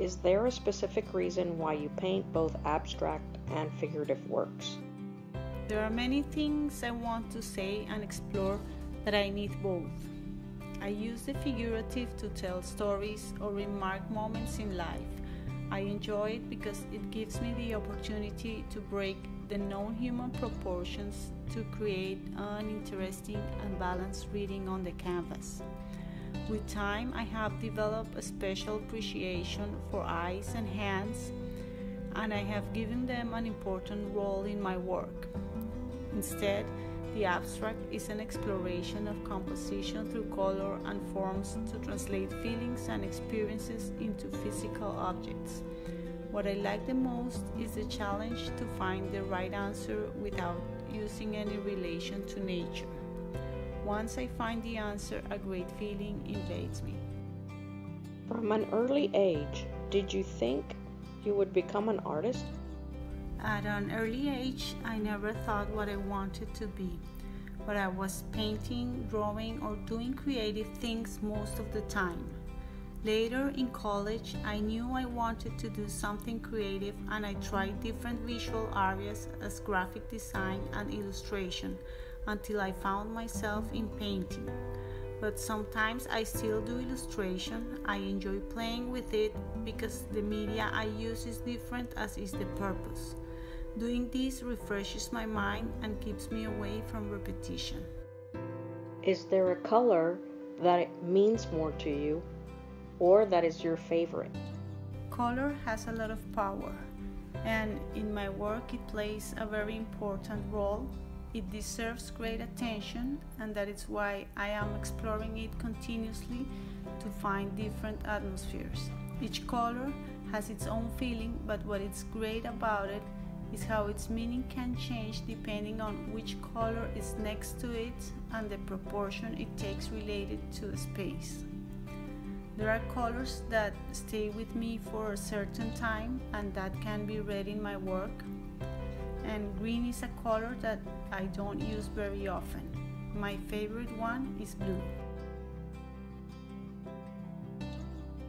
Is there a specific reason why you paint both abstract and figurative works? There are many things I want to say and explore that I need both. I use the figurative to tell stories or remark moments in life. I enjoy it because it gives me the opportunity to break the known human proportions to create an interesting and balanced reading on the canvas. With time, I have developed a special appreciation for eyes and hands, and I have given them an important role in my work. Instead, the abstract is an exploration of composition through color and forms to translate feelings and experiences into physical objects. What I like the most is the challenge to find the right answer without using any relation to nature. Once I find the answer, a great feeling invades me. From an early age, did you think you would become an artist? At an early age, I never thought what I wanted to be, but I was painting, drawing, or doing creative things most of the time. Later in college, I knew I wanted to do something creative and I tried different visual areas as graphic design and illustration until I found myself in painting. But sometimes I still do illustration. I enjoy playing with it because the media I use is different as is the purpose. Doing this refreshes my mind and keeps me away from repetition. Is there a color that means more to you or that is your favorite? Color has a lot of power, and in my work, it plays a very important role it deserves great attention, and that is why I am exploring it continuously to find different atmospheres. Each color has its own feeling, but what is great about it is how its meaning can change depending on which color is next to it and the proportion it takes related to the space. There are colors that stay with me for a certain time and that can be read in my work and green is a color that I don't use very often. My favorite one is blue.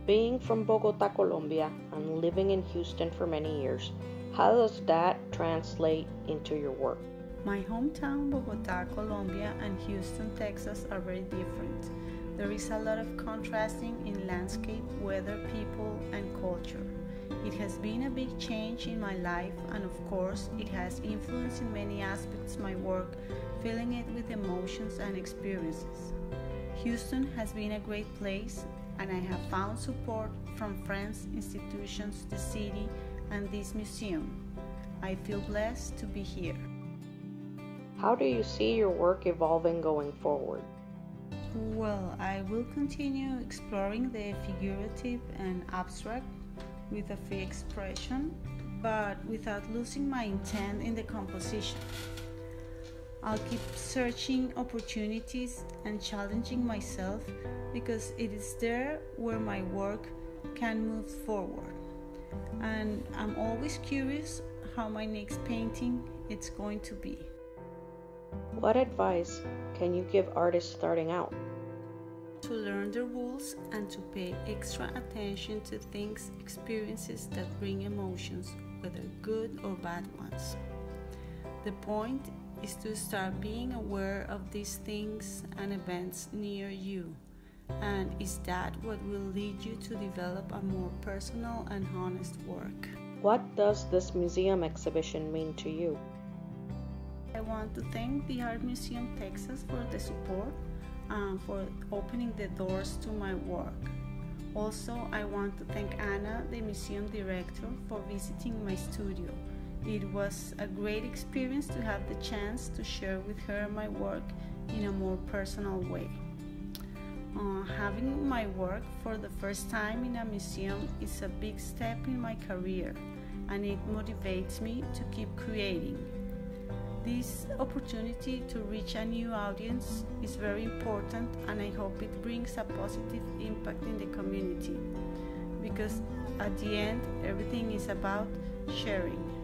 Being from Bogota, Colombia, and living in Houston for many years, how does that translate into your work? My hometown, Bogota, Colombia, and Houston, Texas are very different. There is a lot of contrasting in landscape, weather, people, and culture. It has been a big change in my life, and of course, it has influenced in many aspects my work, filling it with emotions and experiences. Houston has been a great place, and I have found support from friends, institutions, the city, and this museum. I feel blessed to be here. How do you see your work evolving going forward? Well, I will continue exploring the figurative and abstract with a free expression, but without losing my intent in the composition. I'll keep searching opportunities and challenging myself because it is there where my work can move forward. And I'm always curious how my next painting is going to be. What advice can you give artists starting out? to learn the rules and to pay extra attention to things, experiences that bring emotions, whether good or bad ones. The point is to start being aware of these things and events near you. And is that what will lead you to develop a more personal and honest work? What does this museum exhibition mean to you? I want to thank the Art Museum Texas for the support um, for opening the doors to my work. Also, I want to thank Anna, the museum director, for visiting my studio. It was a great experience to have the chance to share with her my work in a more personal way. Uh, having my work for the first time in a museum is a big step in my career and it motivates me to keep creating. This opportunity to reach a new audience is very important, and I hope it brings a positive impact in the community. Because at the end, everything is about sharing.